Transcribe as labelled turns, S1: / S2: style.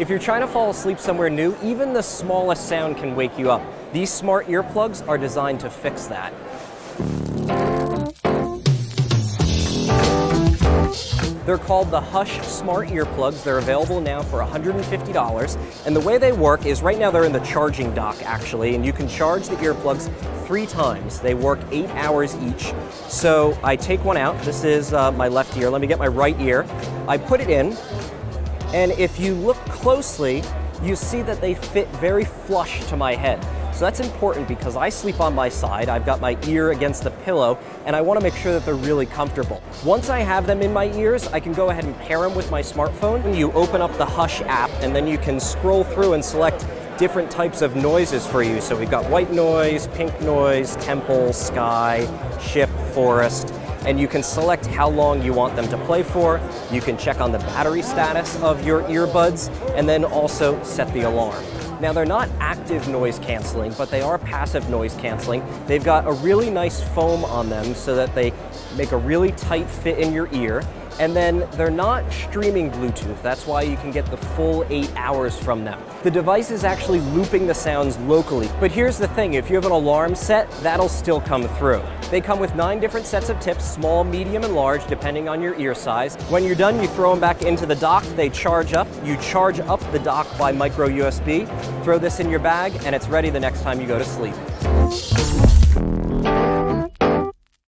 S1: If you're trying to fall asleep somewhere new, even the smallest sound can wake you up. These smart earplugs are designed to fix that. They're called the Hush Smart Earplugs. They're available now for $150. And the way they work is right now they're in the charging dock actually, and you can charge the earplugs three times. They work eight hours each. So I take one out. This is uh, my left ear. Let me get my right ear. I put it in, and if you look closely, you see that they fit very flush to my head. So that's important because I sleep on my side, I've got my ear against the pillow, and I want to make sure that they're really comfortable. Once I have them in my ears, I can go ahead and pair them with my smartphone. You open up the Hush app, and then you can scroll through and select different types of noises for you. So we've got white noise, pink noise, temple, sky, ship, forest, and you can select how long you want them to play for. You can check on the battery status of your earbuds, and then also set the alarm. Now they're not active noise canceling, but they are passive noise canceling. They've got a really nice foam on them so that they make a really tight fit in your ear. And then they're not streaming Bluetooth. That's why you can get the full eight hours from them. The device is actually looping the sounds locally. But here's the thing, if you have an alarm set, that'll still come through. They come with nine different sets of tips, small, medium, and large, depending on your ear size. When you're done, you throw them back into the dock. They charge up. You charge up the dock by micro USB, throw this in your bag, and it's ready the next time you go to sleep.